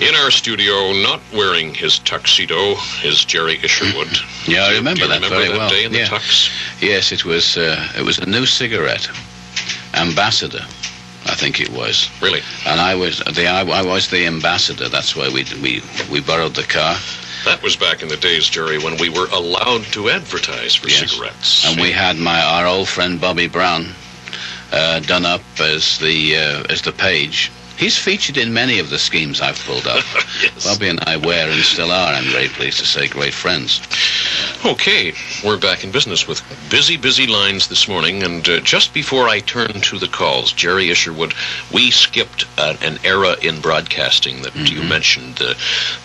In our studio, not wearing his tuxedo, is Gerry Isherwood. Yeah, I remember that remember very that well. day in the yeah. tux? Yes, it was. Uh, it was a new cigarette, Ambassador, I think it was. Really? And I was the I, I was the ambassador. That's why we we we borrowed the car, That was back in the days, Gerry, when we were allowed to advertise for Yes. cigarettes. and we had my our old friend Bobby Brown uh, done up as the uh, as the page. He's featured in many of the schemes I've pulled up. yes. Bobby and I were and still are, I'm very pleased to say, great friends. Okay, we're back in business with busy, busy lines this morning. And uh, just before I turn to the calls, Gerry Isherwood, we skipped uh, an era in broadcasting that you mentioned. Uh,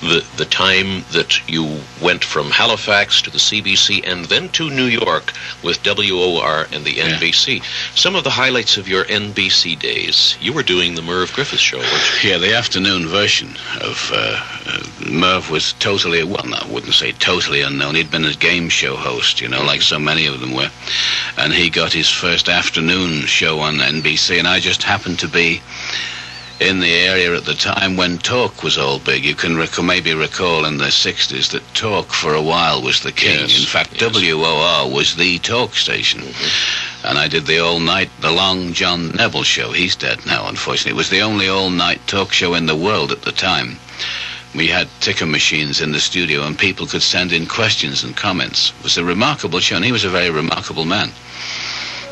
the, the time that you went from Halifax to the CBC and then to New York with WOR and the Yeah. NBC. Some of the highlights of your NBC days. You were doing the Merv Griffin show, weren't you? Yeah, the afternoon version of uh, uh, Merv was totally, well, no, I wouldn't say totally unknown. He'd been a game show host, you know, like so many of them were. And he got his first afternoon show on NBC, and I just happened to be in the area at the time when talk was all big. You can rec- maybe recall in the 60s that talk for a while was the king. Yes, in fact, yes. WOR was the talk station. And I did the all night, the long John Nebel show. He's dead now, unfortunately. It was the only all night talk show in the world at the time. We had ticker machines in the studio and people could send in questions and comments. It was a remarkable show, and he was a very remarkable man.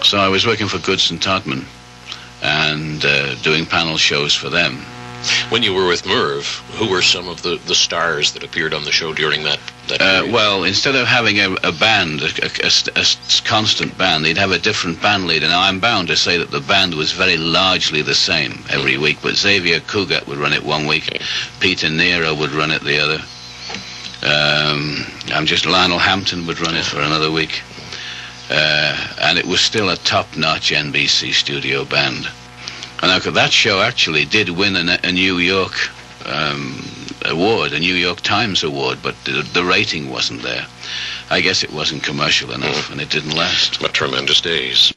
So I was working for Goodson Todman and uh, doing panel shows for them. When you were with Merv, who were some of the, the stars that appeared on the show during that, that Uh, well, instead of having a, a band, a, a- a st- constant band, they'd have a different band leader. Now, I'm bound to say that the band was very largely the same every week, but Xavier Cugat would run it one week, Peter Nero would run it the other. Um, I'm just Lionel Hampton would run it for another week, uh, and it was still a top-notch NBC studio band. And that show actually did win a, a New York um, award, a New York Times award, but the, the rating wasn't there. I guess it wasn't commercial enough, and it didn't last. But tremendous days.